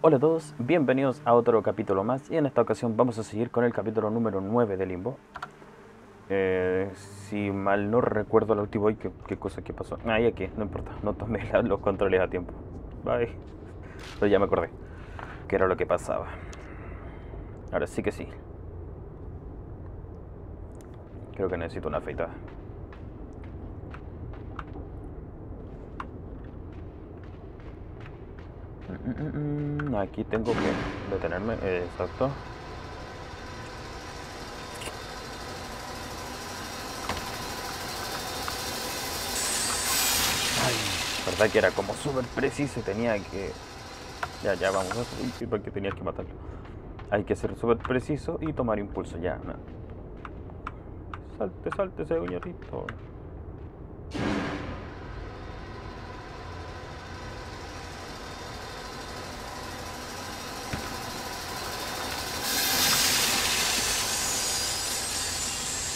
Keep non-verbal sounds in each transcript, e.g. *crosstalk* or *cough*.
Hola a todos, bienvenidos a otro capítulo más y en esta ocasión vamos a seguir con el capítulo número 9 de Limbo. Eh, si mal no recuerdo la última ¿qué, qué cosa que pasó. Ah, ya que, no importa, no tomé los controles a tiempo. Bye. Pero ya me acordé que era lo que pasaba. Ahora sí que sí. Creo que necesito una afeitada. Mm, mm, mm, aquí tengo que detenerme, exacto. Ay, verdad que era como súper preciso tenía que... Ya, ya vamos a subir, porque tenía que matarlo. Hay que ser súper preciso y tomar impulso, ya. No. Salte, salte, señorito.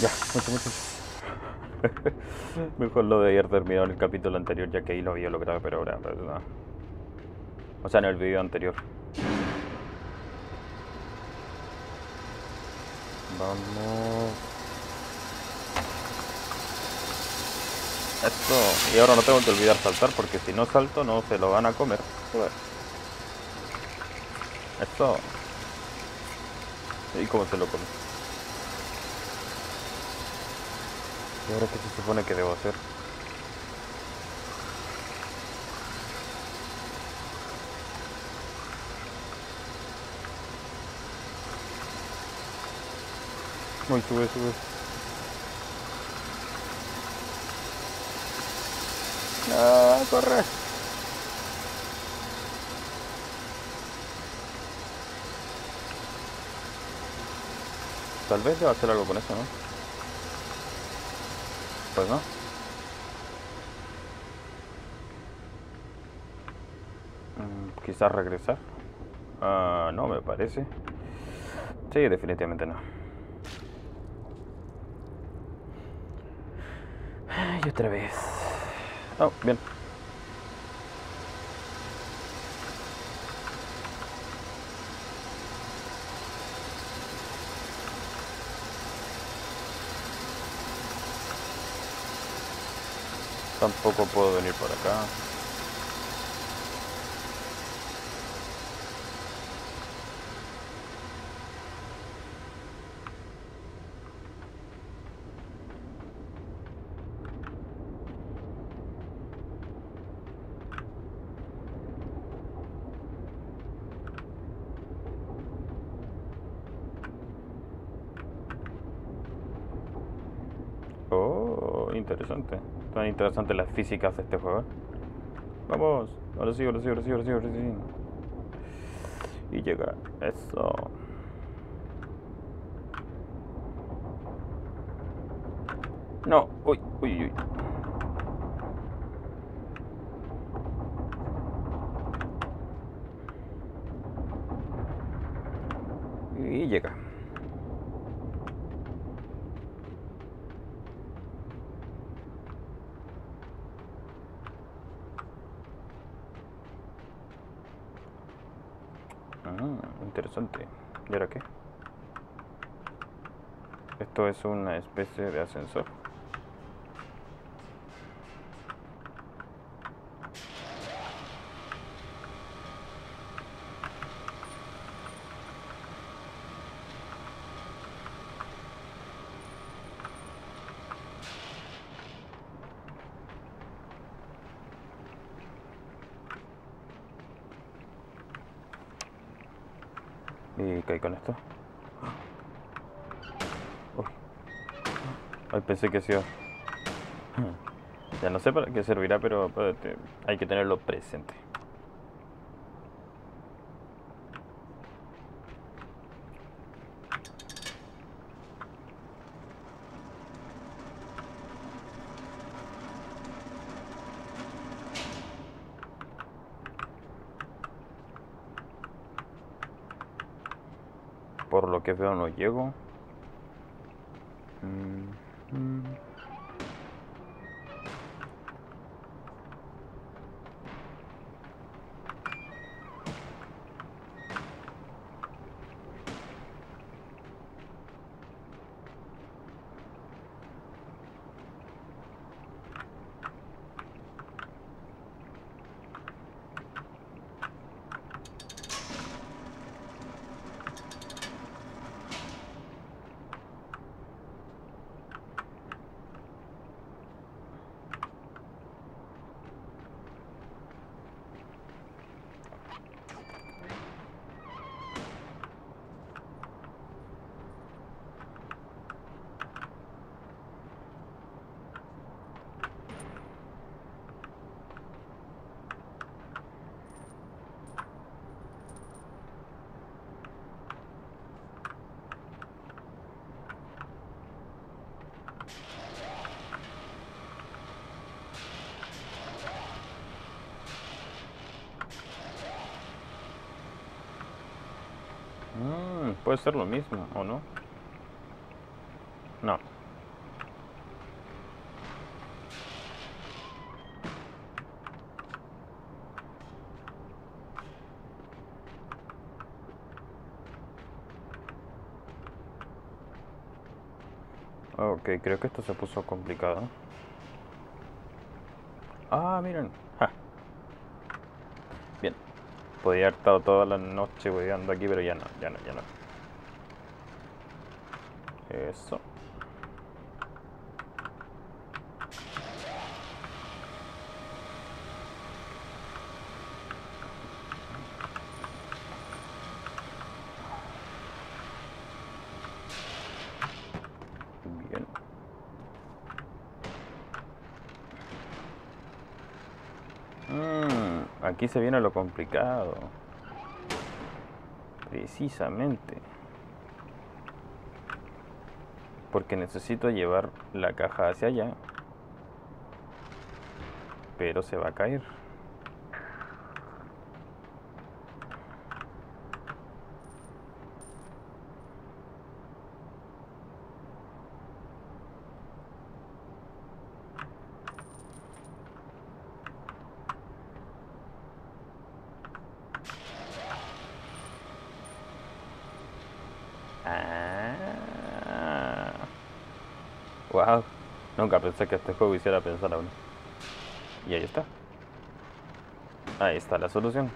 Ya, mucho, mucho. *laughs* Mejor lo de haber terminado en el capítulo anterior, ya que ahí lo había logrado, pero ahora, pues, no. O sea, en el video anterior. Vamos. Esto. Y ahora no tengo que olvidar saltar, porque si no salto no se lo van a comer. Esto. ¿Y cómo se lo come? ¿Y ahora qué se supone que debo hacer? Uy, sube, sube. ¡Ah, corre! Tal vez deba hacer algo con eso, ¿no? Pues no. Mm, quizás regresar. Ah, no, me parece. Sí, definitivamente no. Y otra vez. Oh, bien. Tampoco puedo venir por acá. Interesante. Están interesantes las físicas de este juego. Vamos, ahora sí, ahora sí, ahora sí, ahora sí, ahora sí. Y llega, eso. No, uy, uy, uy. Y llega. Ah, interesante. ¿Y ahora qué? Esto es una especie de ascensor. ¿Y qué hay con esto? Uy. Pensé que sí. Ya no sé para qué servirá, pero hay que tenerlo presente. Por lo que veo no llego. Mm, mm. Mm, puede ser lo mismo, ¿o no? No. Ok, creo que esto se puso complicado. Ah, miren. Bien. Podría haber estado toda la noche hueveando aquí, pero ya no, ya no, ya no. Eso. aquí se viene lo complicado. Precisamente. Porque necesito llevar la caja hacia allá. Pero se va a caer. Wow, nunca pensé que este juego hiciera pensar a uno. Y ahí está. Ahí está la solución.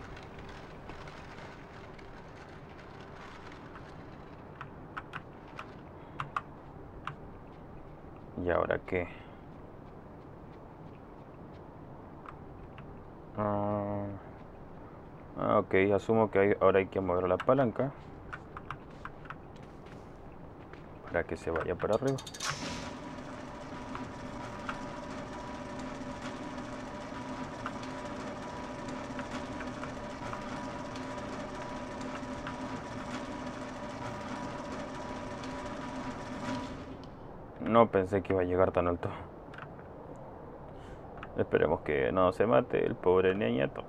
¿Y ahora qué? Ah, ok, asumo que ahora hay que mover la palanca para que se vaya para arriba. No pensé que iba a llegar tan alto. Esperemos que no se mate el pobre niñato.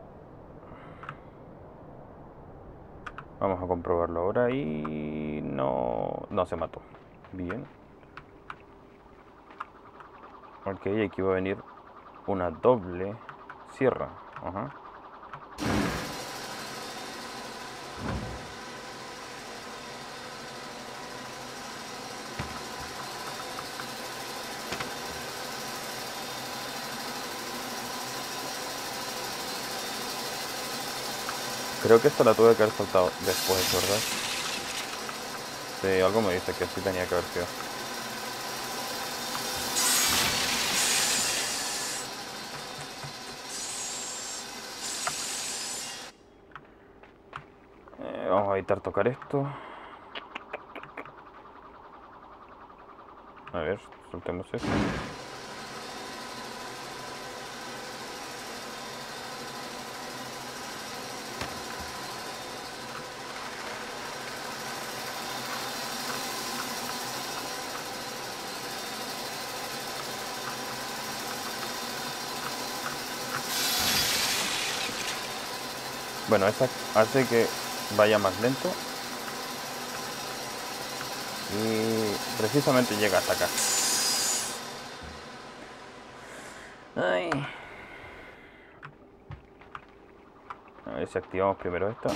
Vamos a comprobarlo ahora y no, no se mató. Bien. Ok, aquí va a venir una doble sierra. Ajá. Creo que esta la tuve que haber saltado después, ¿verdad? Sí, algo me dice que así tenía que haber sido. Eh, vamos a evitar tocar esto. A ver, soltemos esto. Bueno, esa hace que vaya más lento. Y precisamente llega hasta acá. Ay. A ver si activamos primero esto.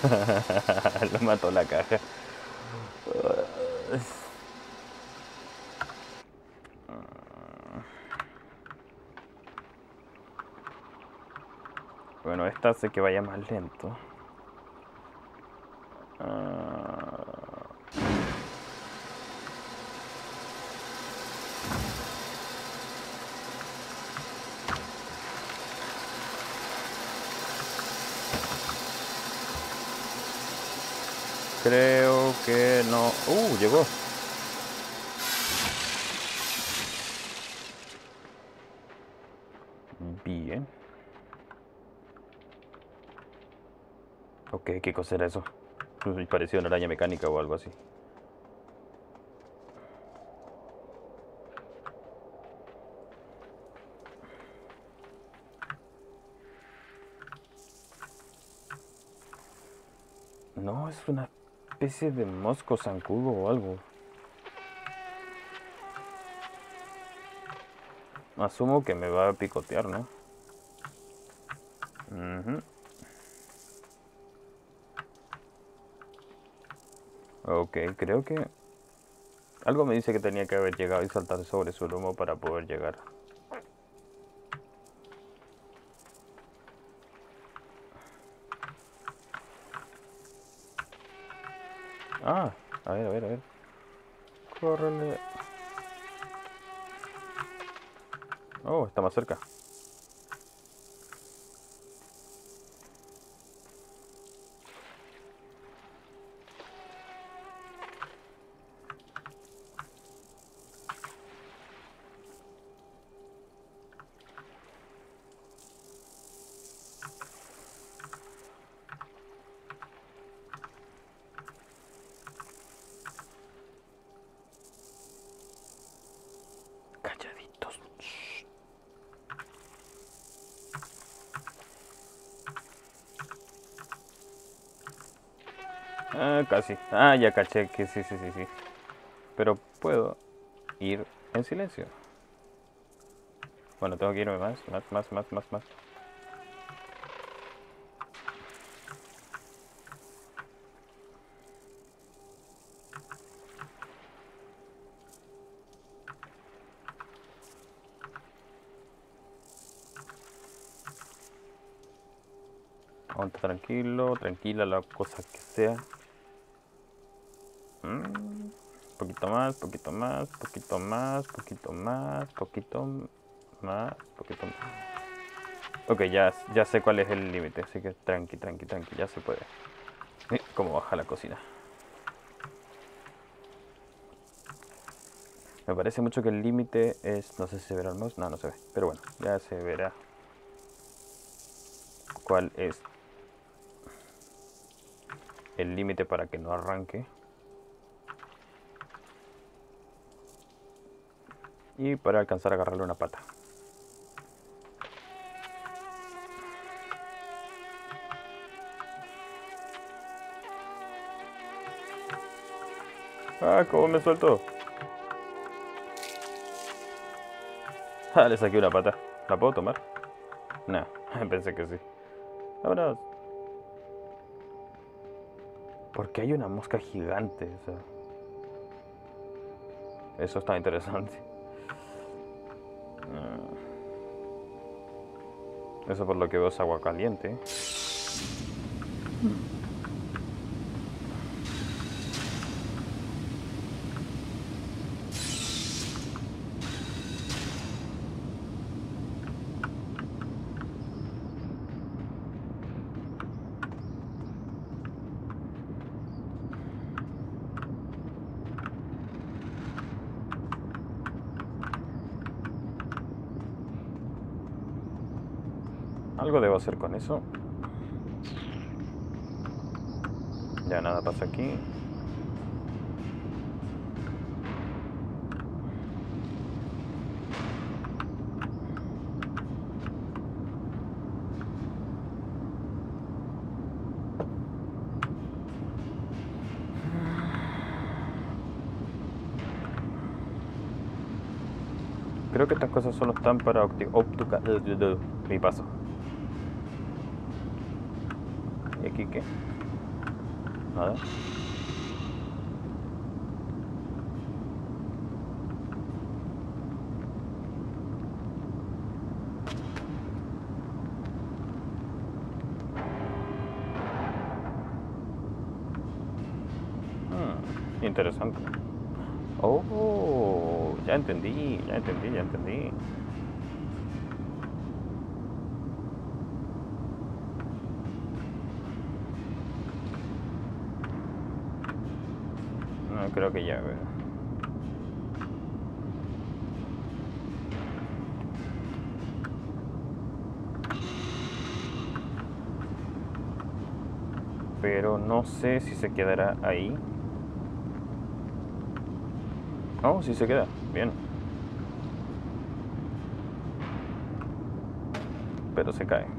*laughs* Lo mató la caja. Bueno, hace que vaya más lento. Ah. Creo que no... ¡Uh! Llegó. Ok, ¿qué cosa era eso? Parecía una araña mecánica o algo así. No, es una especie de mosco zancudo o algo. Asumo que me va a picotear, ¿no? Ok, creo que... Algo me dice que tenía que haber llegado y saltar sobre su lomo para poder llegar. Ah, a ver, a ver, a ver. Córrele. Oh, está más cerca. Ah, casi. Ah, ya caché que sí, sí, sí, sí. Pero puedo ir en silencio. Bueno, tengo que irme más, más, más, más, más, más. Tranquilo, tranquila la cosa que sea. Poquito más, poquito más, poquito más, poquito más, poquito más, poquito más. Ok, ya, ya sé cuál es el límite, así que tranqui, tranqui, tranqui, ya se puede. Cómo baja la cocina. Me parece mucho que el límite es, no sé si se verá el mouse, no, no se ve, pero bueno, ya se verá cuál es el límite para que no arranque. Y para alcanzar a agarrarle una pata. Ah, ¿cómo me suelto? Ah, le saqué una pata. ¿La puedo tomar? No, *laughs* pensé que sí. Vámonos. Porque hay una mosca gigante. o sea. Eso está interesante. Eso por lo que veo es agua caliente. Algo debo hacer con eso. Ya nada pasa aquí. Creo que estas cosas solo están para óptica. Mi paso. ¿Y aquí qué? Nada. Hmm, interesante. Oh, ya entendí, ya entendí, ya entendí. Creo que ya veo. Pero no sé si se quedará ahí. Oh, sí se queda. Bien. Pero se cae.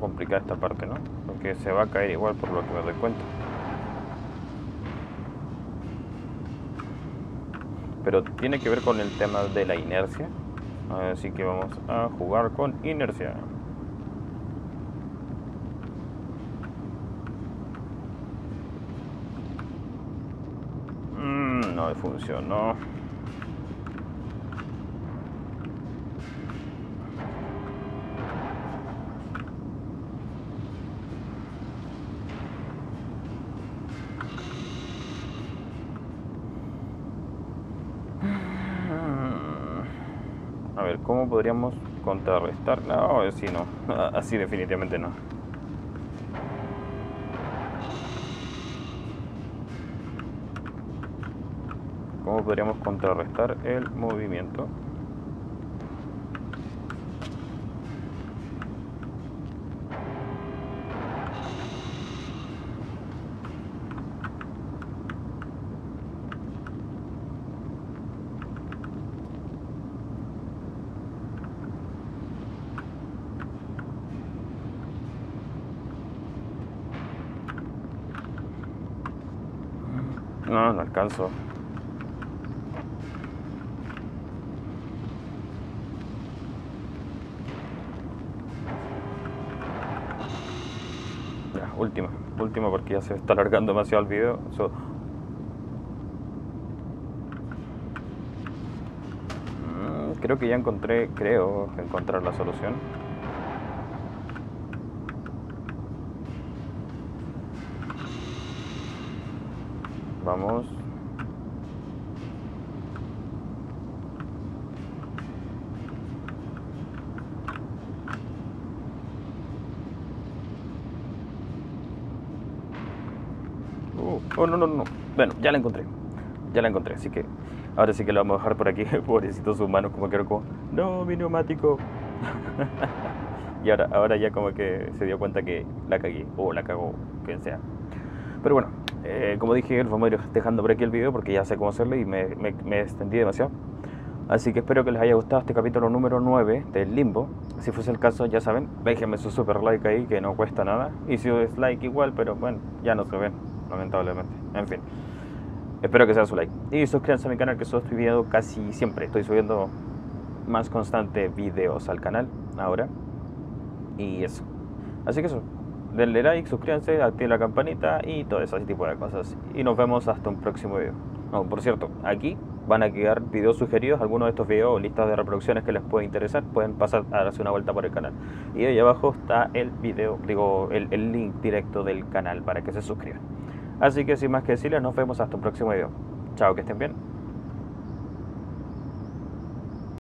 Complicada esta parte, ¿no? Porque se va a caer igual por lo que me doy cuenta. Pero tiene que ver con el tema de la inercia. Así que vamos a jugar con inercia. Mm, no funcionó. ¿Cómo podríamos contrarrestar? No, así *laughs* no. Así definitivamente no. ¿Cómo podríamos contrarrestar el movimiento? No, no alcanzo. Ya, última, última porque ya se está alargando demasiado el video. Mm, creo que ya encontré, creo encontrar la solución. Uh, oh, no, no, no. Bueno, ya la encontré. Ya la encontré, así que ahora sí que la vamos a dejar por aquí. *laughs* Pobrecitos humanos, como que como, no, mi neumático. *laughs* y ahora, ahora ya como que se dio cuenta que la cagué, o la cagó, quien sea. Pero bueno, eh, como dije, vamos a ir dejando por aquí el video porque ya sé cómo hacerlo y me, me, extendí demasiado. Así que espero que les haya gustado este capítulo número 9 del Limbo. Si fuese el caso, ya saben, déjenme su super like ahí que no cuesta nada. Y si es like igual, pero bueno, ya no se ven, lamentablemente. En fin, espero que sea su like. Y suscríbanse a mi canal que estoy subiendo casi siempre. Estoy subiendo más constante videos al canal ahora. Y eso. Así que eso denle like, suscríbanse, activen la campanita y todo ese tipo de cosas. Y nos vemos hasta un próximo video. por cierto, aquí van a quedar videos sugeridos, algunos de estos videos o listas de reproducciones que les puede interesar, pueden pasar a darse una vuelta por el canal. Y ahí abajo está el video, digo, el, el link directo del canal para que se suscriban. Así que sin más que decirles, nos vemos hasta un próximo video. Chao, que estén bien.